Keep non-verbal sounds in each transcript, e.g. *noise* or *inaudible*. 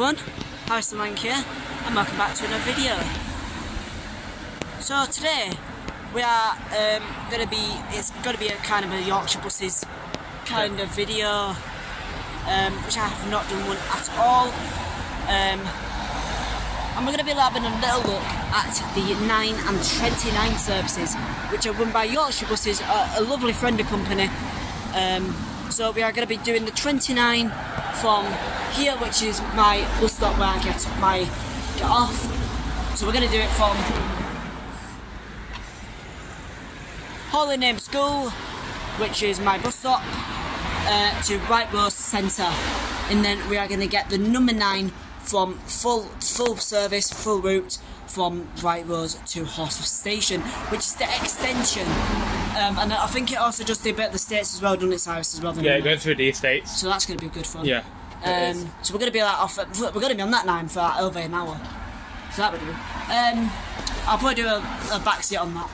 everyone, Harrison Lang here, and welcome back to another video. So today, we are um, going to be, it's going to be a kind of a Yorkshire Buses kind of video, um, which I have not done one at all. Um, and we're going to be having a little look at the 9 and 29 services, which are run by Yorkshire Buses, a, a lovely friendly company. So we are going to be doing the 29 from here, which is my bus stop where I get my get off. So we're going to do it from Holy Name School, which is my bus stop, uh, to White Rose Centre, and then we are going to get the number nine from full full service, full route from White Rose to Horsforth Station, which is the extension. Um, and I think it also just did a bit of the states as well, doesn't it, Cyrus, as well? Yeah, it goes through the estates. So that's going to be good fun. Yeah. Um, so we're going to be like off. We're going to be on that line for like over an hour. So that would be. Um, I'll probably do a, a back seat on that.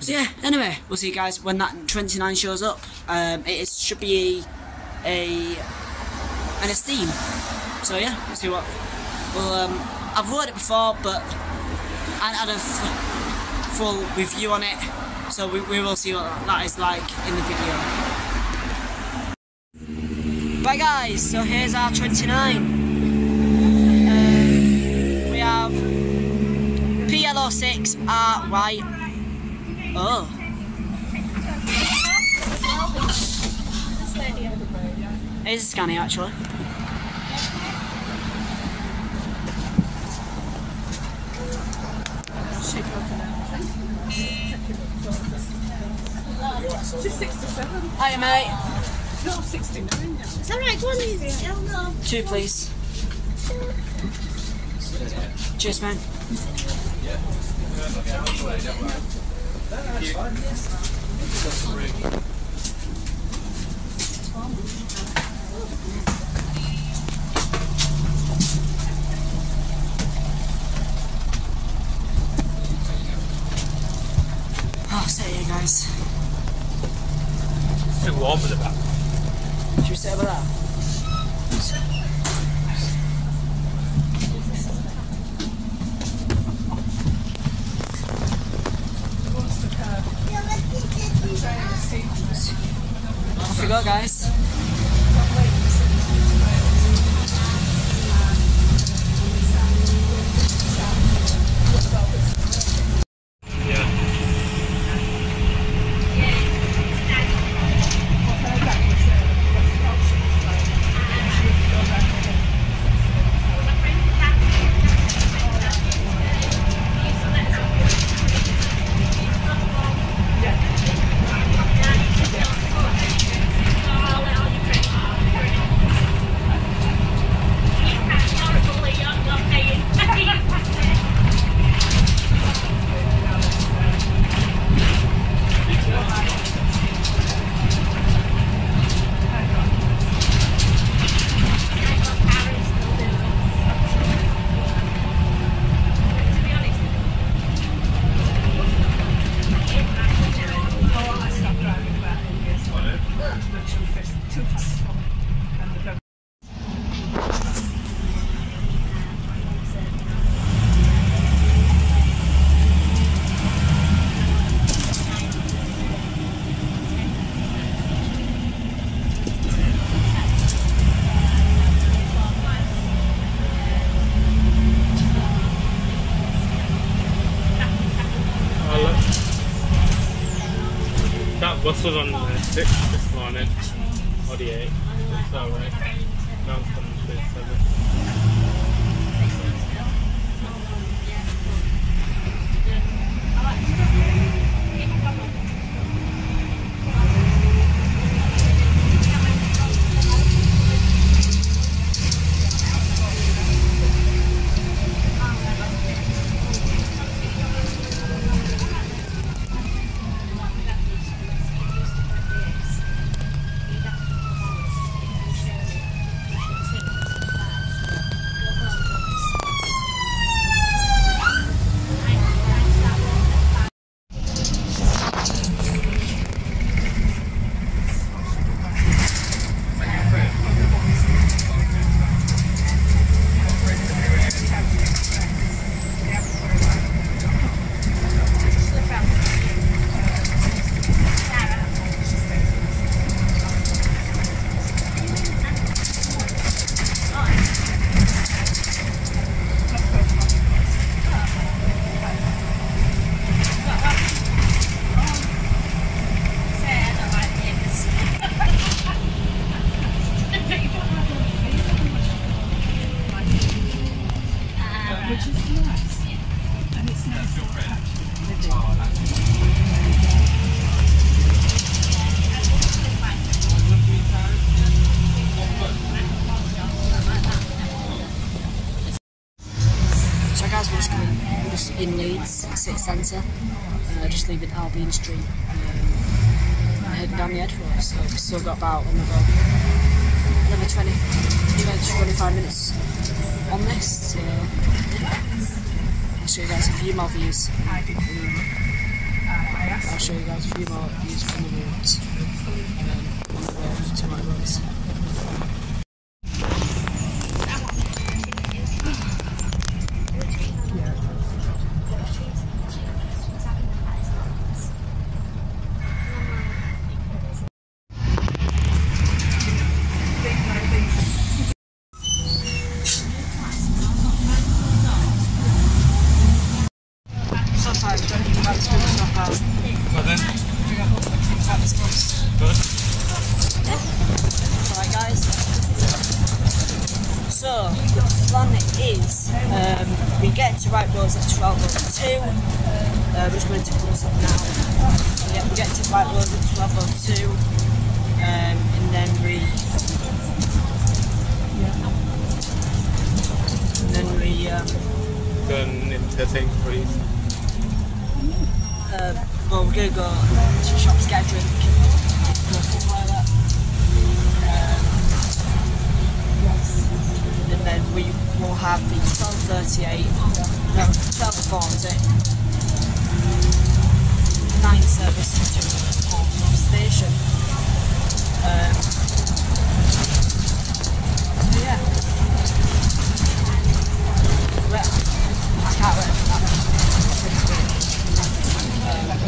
So yeah. Anyway, we'll see you guys when that 29 shows up. Um, it is, should be a an esteem. So yeah, we'll see what. Well, um, I've rode it before, but I had a full review on it. So we, we will see what that is like in the video. Bye guys, so here's our 29. Um, we have PLO6RY. Oh. It is a scanny actually. She's 67. Hiya mate. No, 69. It's alright, go on, Lizzie. Hell no. Two please. Cheers man. Oh, sit here guys. It's a bit warm at the back. Should we sit over there? Wants to curve. Trying to see. Off we go guys. Yeah. Oh, I stopped driving about eight years ago. The two fist, two fast one. And the dog. Oh, look. That bus was on the 6 this morning. Or the 8. It's alright. Now it's on the 7. Just leaving Albion Street, um, and heading down the Edgeworth. So still got about another, another 20, 20 25 minutes on this. So. I'll show you guys a few more views. I I asked I'll show you guys a few more views from the roads. Um, on the road to my roads. Going into Sainsbury's. uh, well we're gonna go to shops get a drink, go to the toilet. Um, and then we will have the 12.38, no, 12.40 night service to Horsforth Station. Um, so yeah. Well,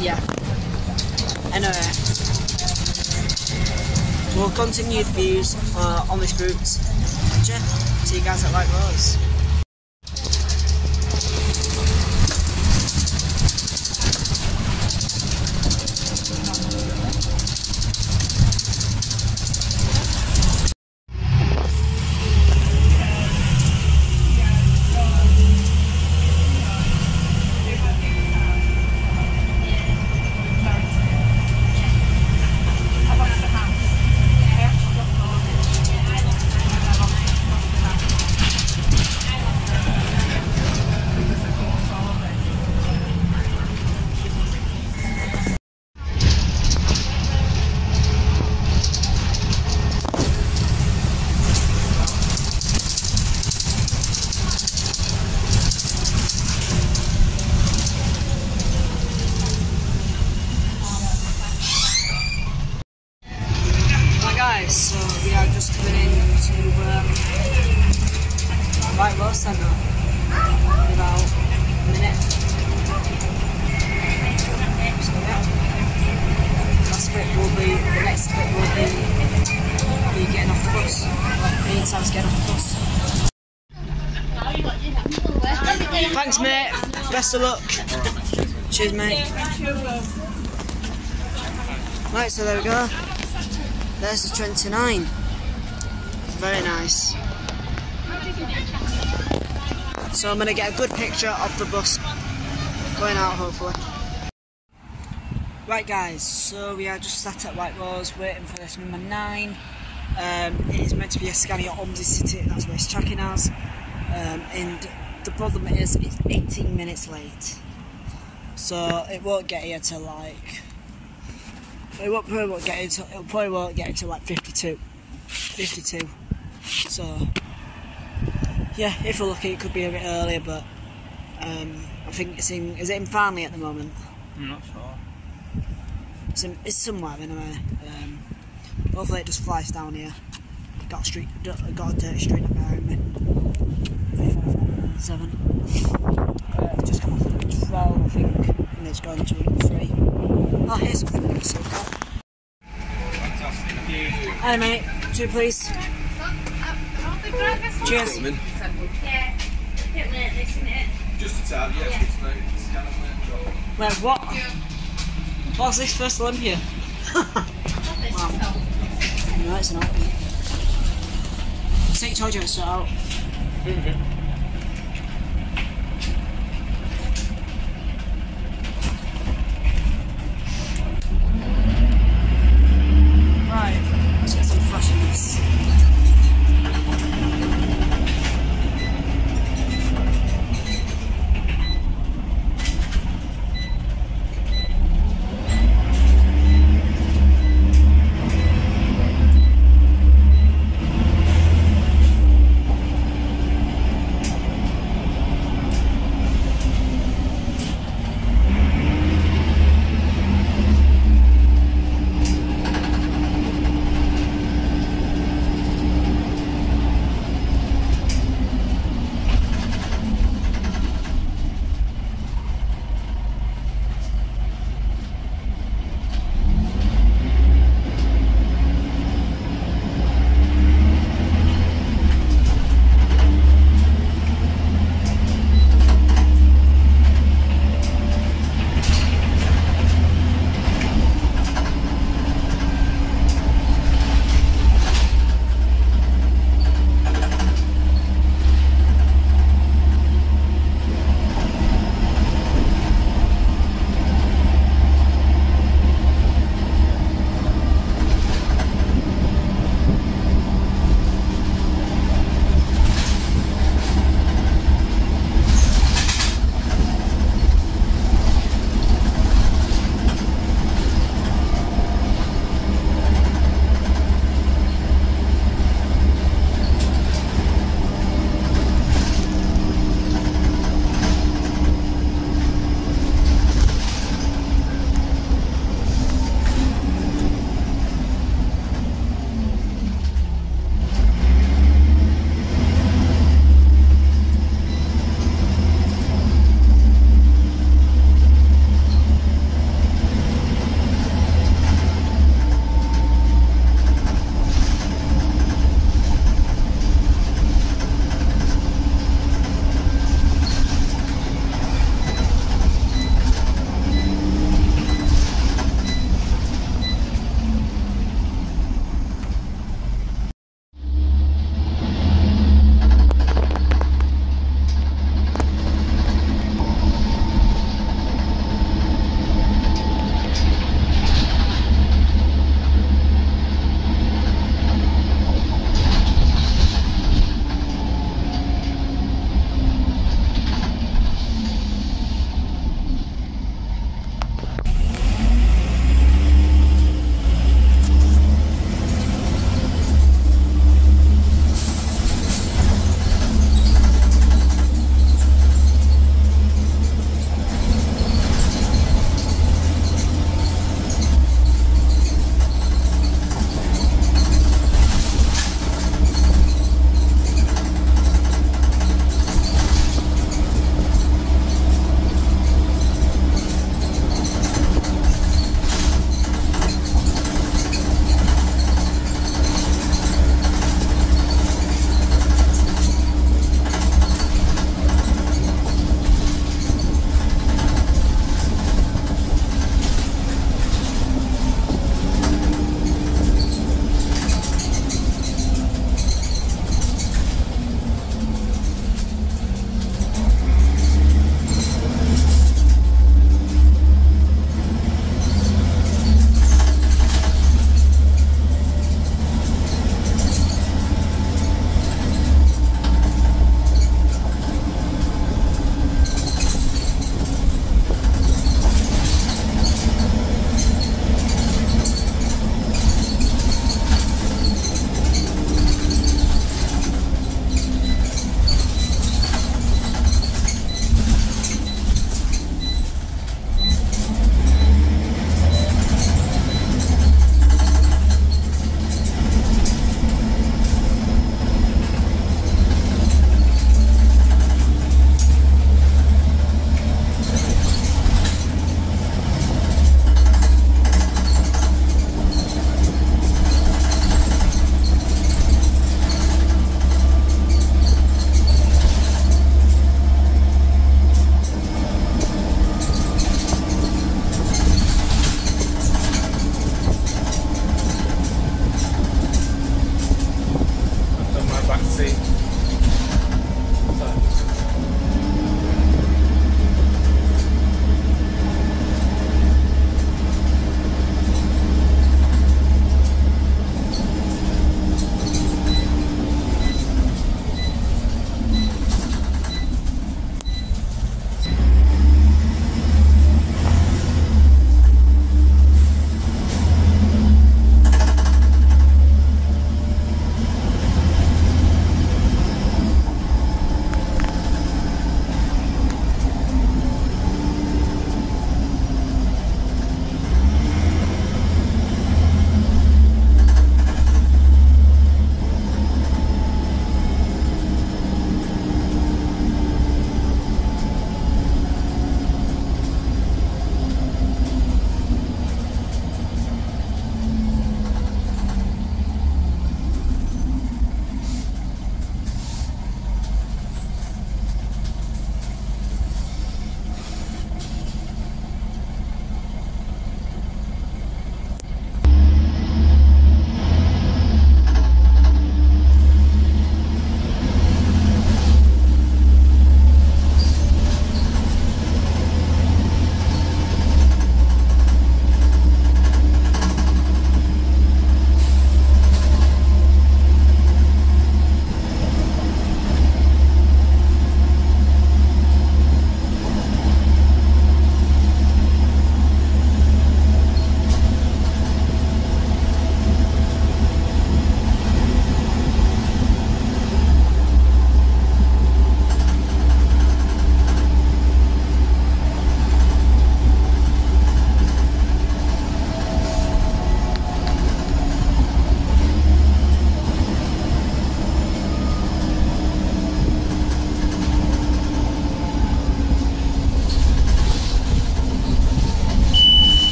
yeah. Anyway, we'll continue the views uh, on this route. See you guys at White Rose. Cheers mate. Right, so there we go. There's the 29. Very nice. So I'm going to get a good picture of the bus going out hopefully. Right guys, so we are just sat at White Rose waiting for this number 9. Um, it is meant to be a Scania OmniCity, that's where it's tracking us. Um, and the problem is it's 18 minutes late. So it won't get here till like it won't, probably won't get into. It probably won't get into like 52, 52. So yeah, if we're lucky, it could be a bit earlier. But um, I think it's in. Is it in Farnley at the moment? I'm not sure. It's, in, it's somewhere anyway. Um, hopefully, it just flies down here. Got a street. Got a dirty street up behind me. Seven. Uh, just come off 12, I think, and it's going to three. Oh, here's some so Hey mate, two please. Cheers. Yeah. Just a tad, yes, it's. Wait, what? What's this first Olympia? *laughs* wow. No, it's not. St. George it's out.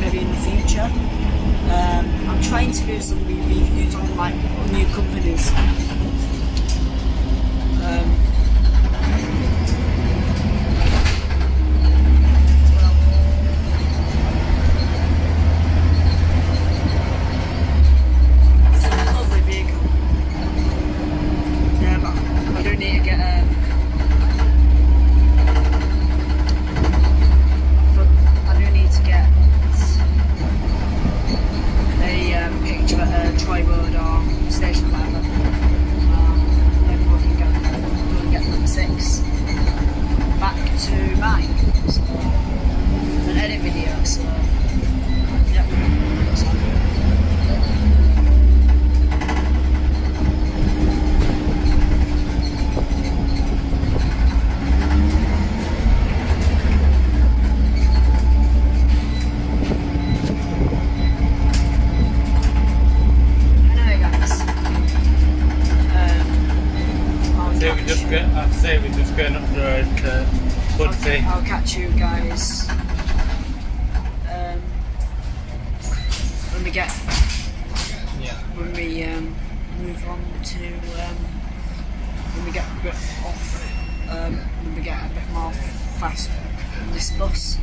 Maybe in the future. Um, I'm trying to do some reviews on like new companies. Um, It's a lovely vehicle. Yeah, but I do need to get a. I do need to get a um, picture at a tripod or station whatever. Um, then we can get, we can get number six back to mine. So, an edit video. So, yeah. So, Anyway, guys. Um, I'll Say we catch- just get, I'd say we're just going up the road to Pudsey. I'll, I'll catch you guys um, when we get Yeah. when we um, move on to um, when we get a bit off um, when we get a bit more fast on this bus.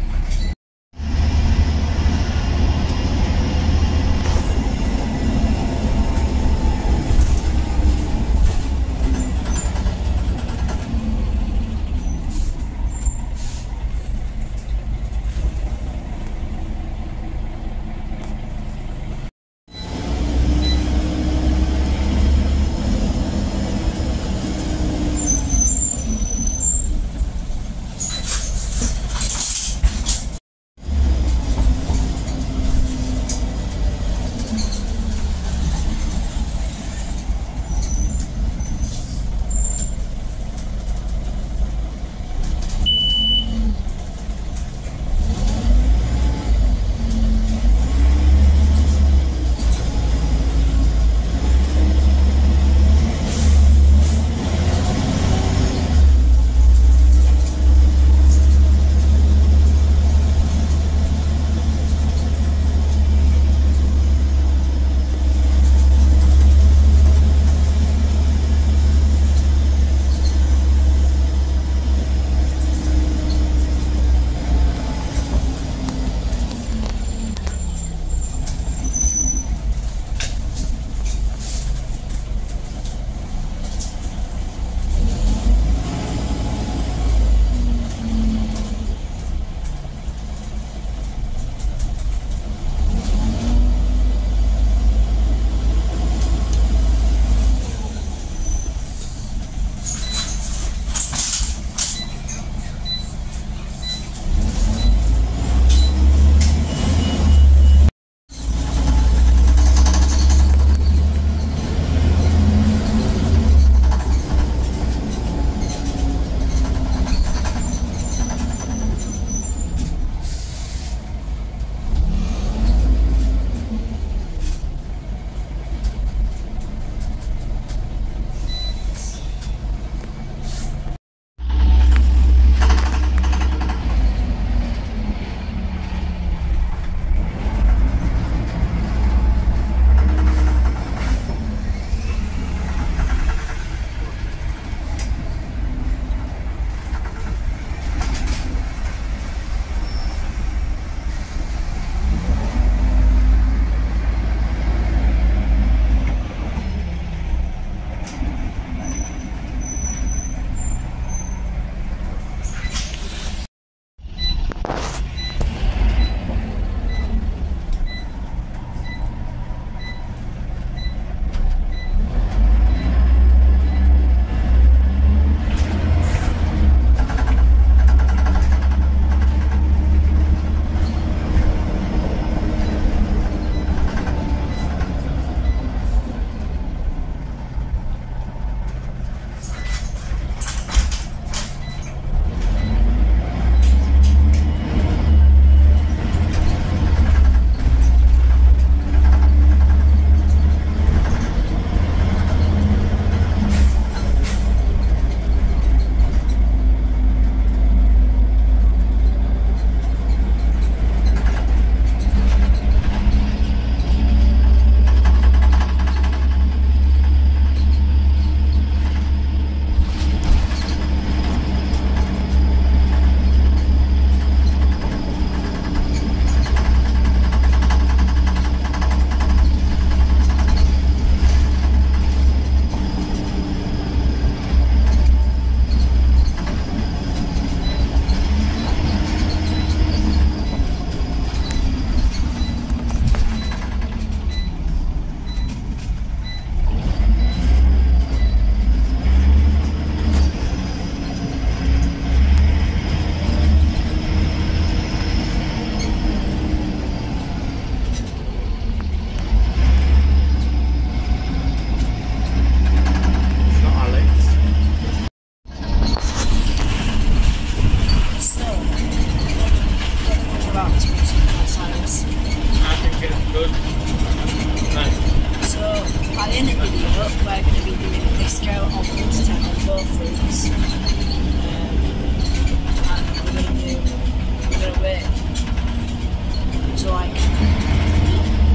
Like,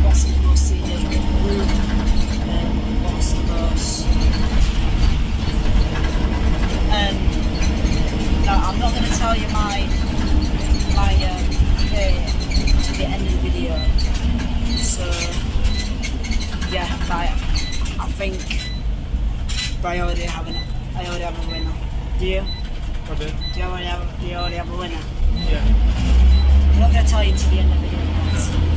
what's the most scenic route, um, what's the most. And no, I'm not going to tell you my, my um, pay to the end of the video. So, yeah, but I think but I already have an, I already have a winner. Do you? Pardon? Do you already have, do you already have a winner? Yeah. I'm not going to tell you to the end of the video. Guys.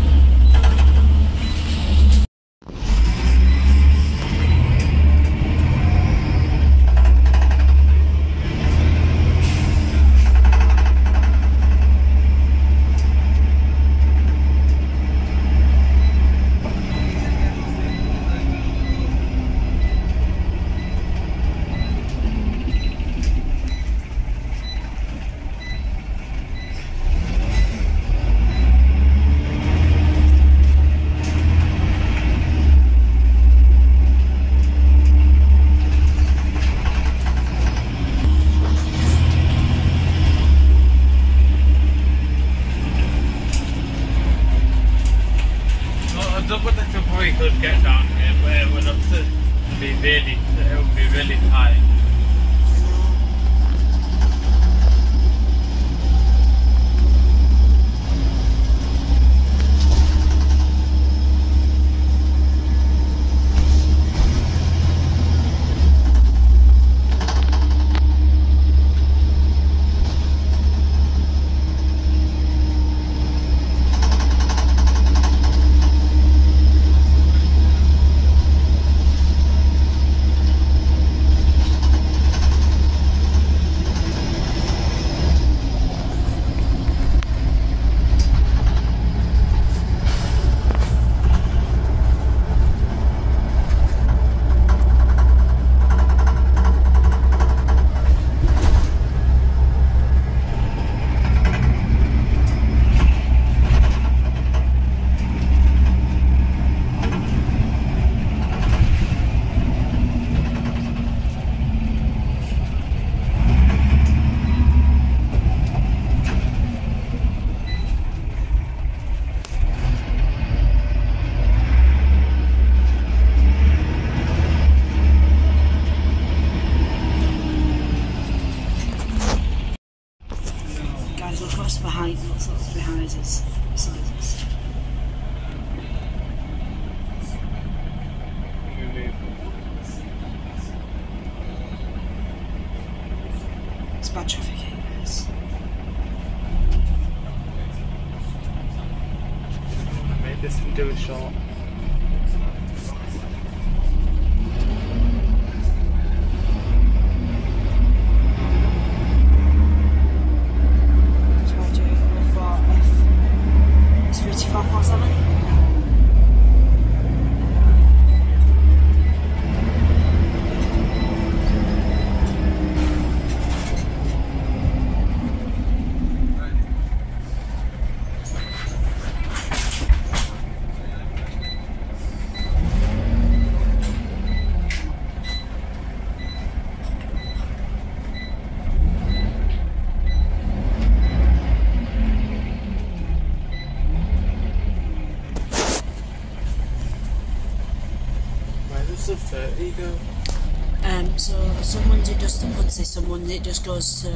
Just puts it, someone's just goes to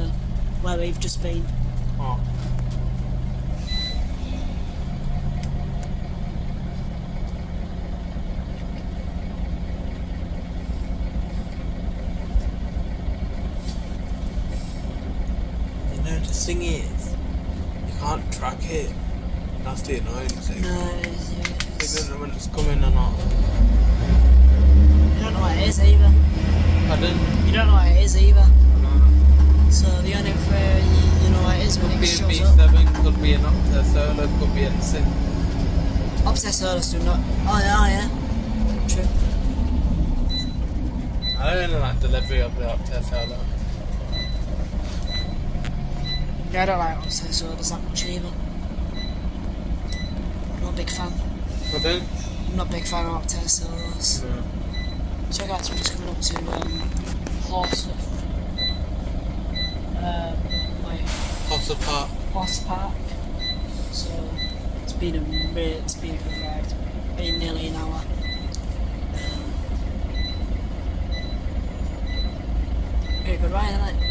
where we've just been. Oh. You know, the thing is, you can't track it. That's the annoying thing. No, it's, You don't know when it's coming or not. you don't know what it is either. Pardon? You don't know what it is either. So the only way you, know it is when Could it be a shows up. B7, could be an Optare Solo, could be anything. Obsessed Solus do not. Oh yeah, oh, yeah. True. I don't really like delivery of the Optare Solo. Yeah, I don't like Solus that much either. Not a big fan. Pardon? I'm not a big fan of Solus. No. So guys, we're just coming up to um, Horse, uh, my Hossa Park. Horse Park. So it's been a really, it's been a good ride. Been nearly an hour. Pretty good ride, isn't it?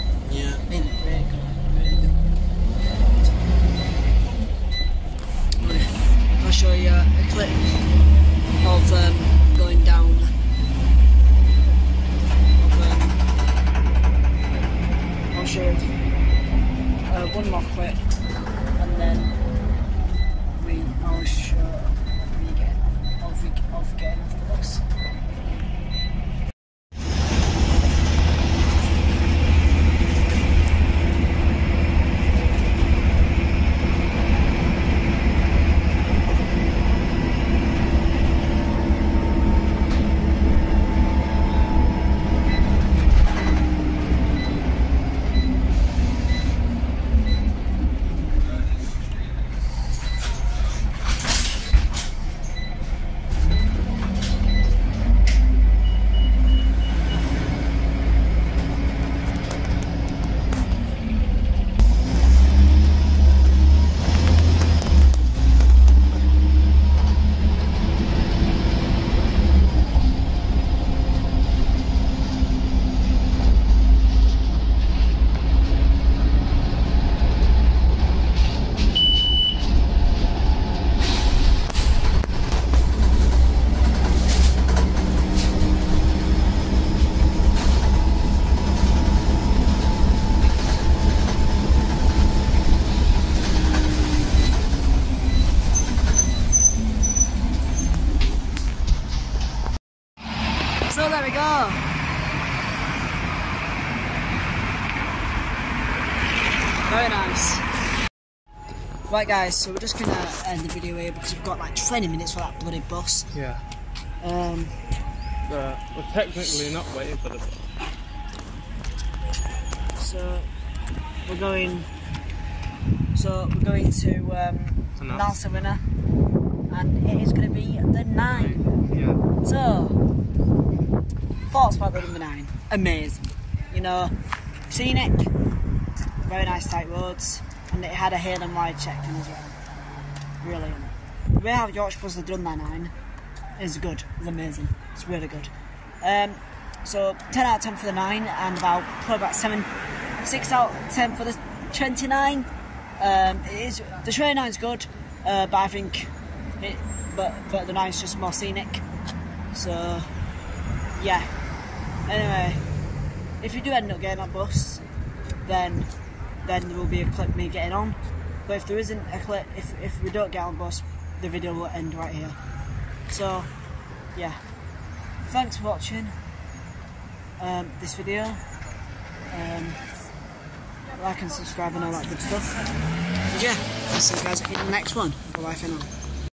Right guys, so we're just gonna end the video here because we've got like 20 minutes for that bloody bus. Yeah. Um, But we're technically not waiting for the bus. so we're going. So we're going to um, announce winner, and it is going to be the nine. Yeah. So, thoughts about the number nine? Amazing. You know, scenic, very nice tight roads, and it had a hill and wide check-in as well. Brilliant. The way how Yorkshire have done that nine is good. It's amazing. It's really good. Um, so 10 out of 10 for the nine, and about probably about seven, six out of 10 for the 29. Um, it is the 29 is good, uh, but I think it, but but the nine's just more scenic. So, yeah. Anyway, if you do end up getting on bus, then then there will be a clip me getting on. But if there isn't a clip, if if we don't get on bus, the video will end right here. So, yeah. Thanks for watching um, this video. Um, like and subscribe and all that good stuff. Yeah, I'll see you guys in the next one. Bye Bye for now.